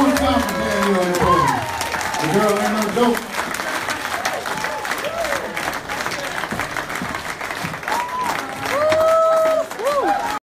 one The girl ain't no joke.